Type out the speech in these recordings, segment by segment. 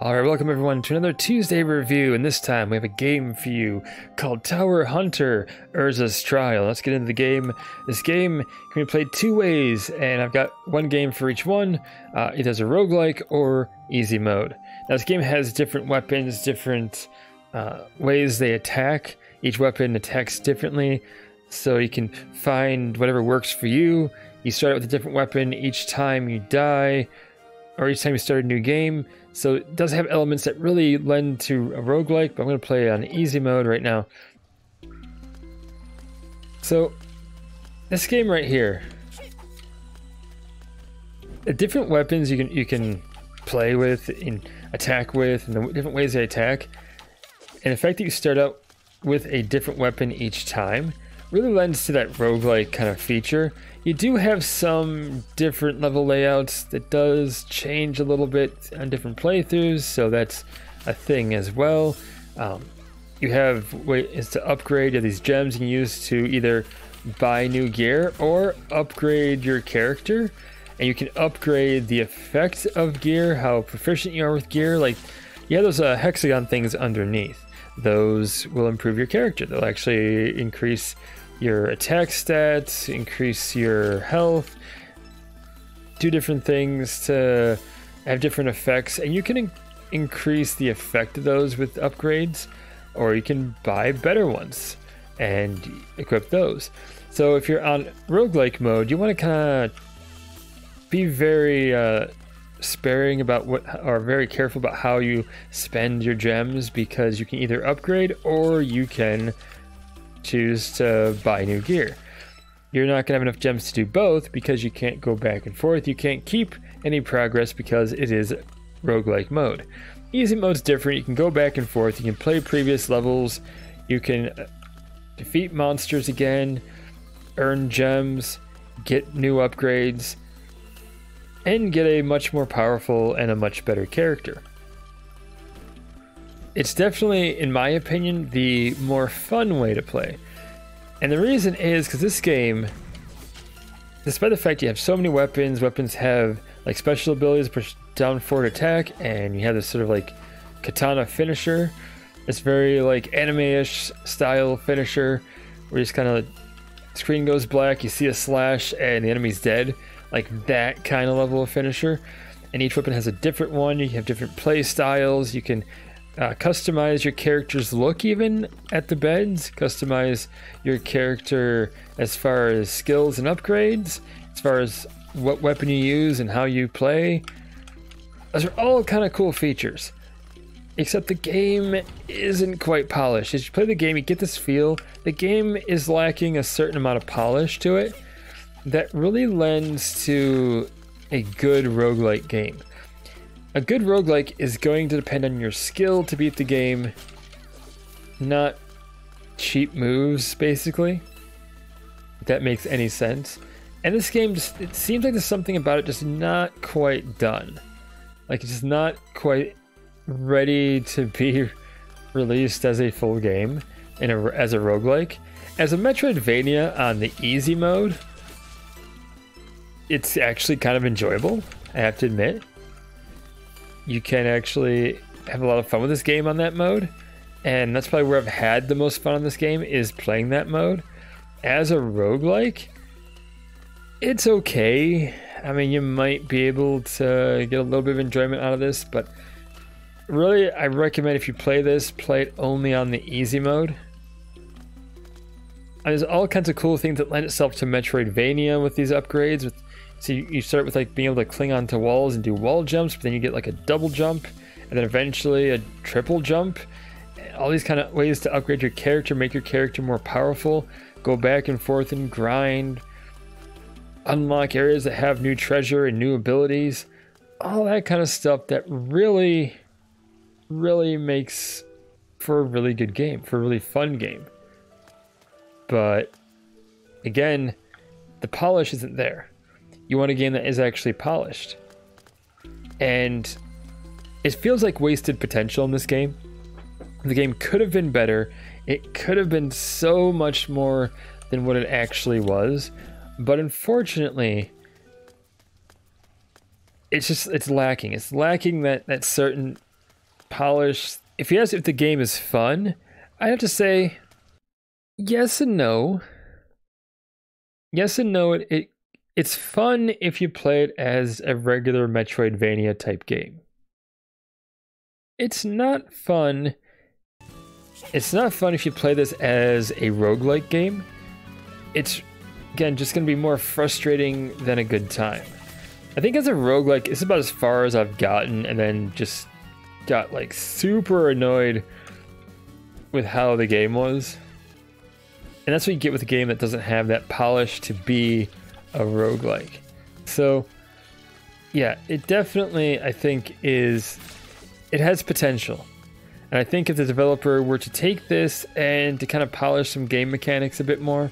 Alright, welcome everyone to another Tuesday review, and this time we have a game for you called Tower Hunter Erza's Trial. Let's get into the game. This game can be played two ways, and I've got one game for each one, uh, either as a roguelike or easy mode. Now this game has different weapons, different uh, ways they attack. Each weapon attacks differently, so you can find whatever works for you. You start out with a different weapon each time you die, or each time you start a new game. So it does have elements that really lend to a roguelike, but I'm going to play on easy mode right now. So this game right here, the different weapons you can you can play with and attack with, and the different ways they attack, and the fact that you start out with a different weapon each time really lends to that roguelike kind of feature. You do have some different level layouts that does change a little bit on different playthroughs, so that's a thing as well. Um, you have ways to upgrade. You have these gems you can use to either buy new gear or upgrade your character. And you can upgrade the effect of gear, how proficient you are with gear. Like, yeah, those uh, hexagon things underneath. Those will improve your character. They'll actually increase your attack stats, increase your health, do different things to have different effects, and you can in- increase the effect of those with upgrades, or you can buy better ones and equip those. So if you're on roguelike mode, you want to kind of be very uh, sparing about what, or very careful about how you spend your gems because you can either upgrade or you can choose to buy new gear. You're not going to have enough gems to do both because you can't go back and forth. You can't keep any progress because it is roguelike mode. Easy mode's different. You can go back and forth. You can play previous levels. You can uh, defeat monsters again, earn gems, get new upgrades, and get a much more powerful and a much better character. It's definitely, in my opinion, the more fun way to play. And the reason is because this game, despite the fact you have so many weapons, weapons have like special abilities, push down forward attack, and you have this sort of like katana finisher. It's very like anime-ish style finisher, where you just kind of screen goes black, you see a slash, and the enemy's dead. Like that kind of level of finisher. And each weapon has a different one. You have different play styles. You can uh, customize your character's look even at the beds. Customize your character as far as skills and upgrades as far as what weapon you use and how you play. Those are all kind of cool features. Except the game isn't quite polished. As you play the game you get this feel. The game is lacking a certain amount of polish to it that really lends to a good roguelike game a good roguelike is going to depend on your skill to beat the game, not cheap moves, basically. If that makes any sense. And this game just, it seems like there's something about it just not quite done. Like it's just not quite ready to be released as a full game in a, as a roguelike. As a Metroidvania on the easy mode, it's actually kind of enjoyable, I have to admit you can actually have a lot of fun with this game on that mode. And that's probably where I've had the most fun on this game is playing that mode. As a roguelike, it's okay. I mean, you might be able to get a little bit of enjoyment out of this, but really, I recommend if you play this, play it only on the easy mode. And there's all kinds of cool things that lend itself to Metroidvania with these upgrades, with so you, you start with like being able to cling onto walls and do wall jumps, but then you get like a double jump, and then eventually a triple jump. All these kind of ways to upgrade your character, make your character more powerful, go back and forth and grind, unlock areas that have new treasure and new abilities, all that kind of stuff that really, really makes for a really good game, for a really fun game. But again, the polish isn't there. You want a game that is actually polished. And it feels like wasted potential in this game. The game could have been better. It could have been so much more than what it actually was. But unfortunately, it's just it's lacking. It's lacking that that certain polish. If you ask if the game is fun, I have to say yes and no. Yes and no. It, it it's fun if you play it as a regular Metroidvania type game. It's not fun. It's not fun if you play this as a roguelike game. It's again just going to be more frustrating than a good time. I think as a roguelike, it's about as far as I've gotten and then just got like super annoyed with how the game was. And that's what you get with a game that doesn't have that polish to be a roguelike. So, yeah, it definitely, I think, is. It has potential. And I think if the developer were to take this and to kind of polish some game mechanics a bit more,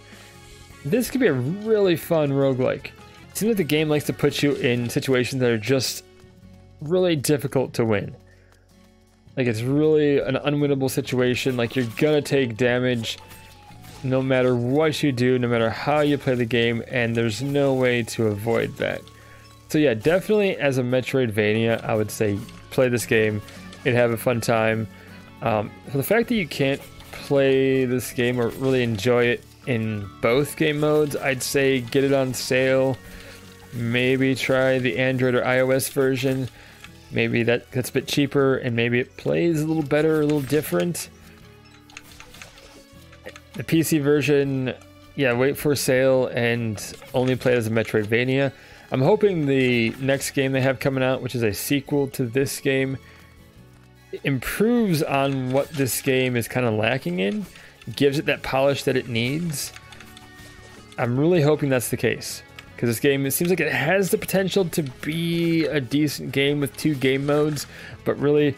this could be a really fun roguelike. It seems like the game likes to put you in situations that are just really difficult to win. Like it's really an unwinnable situation. Like you're gonna take damage no matter what you do, no matter how you play the game, and there's no way to avoid that. So yeah, definitely as a Metroidvania, I would say play this game and have a fun time. Um, for the fact that you can't play this game or really enjoy it in both game modes, I'd say get it on sale. Maybe try the Android or iOS version. Maybe that, that's a bit cheaper and maybe it plays a little better, a little different. The PC version, yeah, wait for sale and only play as a Metroidvania. I'm hoping the next game they have coming out, which is a sequel to this game, improves on what this game is kind of lacking in, gives it that polish that it needs. I'm really hoping that's the case. Because this game, it seems like it has the potential to be a decent game with two game modes, but really,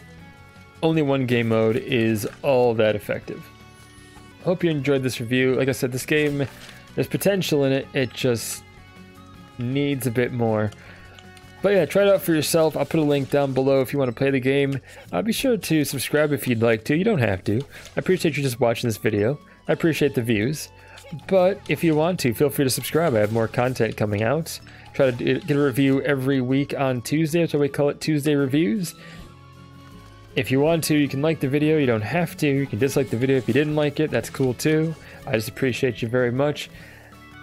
only one game mode is all that effective. Hope you enjoyed this review. Like I said, this game, there's potential in it. It just needs a bit more. But yeah, try it out for yourself. I'll put a link down below if you want to play the game. Uh, be sure to subscribe if you'd like to. You don't have to. I appreciate you just watching this video. I appreciate the views. But if you want to, feel free to subscribe. I have more content coming out. Try to get a review every week on Tuesday, so we call it Tuesday Reviews. If you want to, you can like the video. You don't have to. You can dislike the video if you didn't like it. That's cool too. I just appreciate you very much.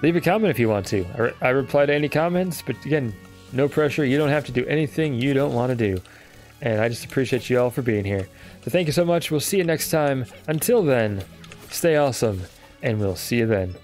Leave a comment if you want to. I, re I reply to any comments, but again, no pressure. You don't have to do anything you don't want to do. And I just appreciate you all for being here. So thank you so much. We'll see you next time. Until then, stay awesome, and we'll see you then.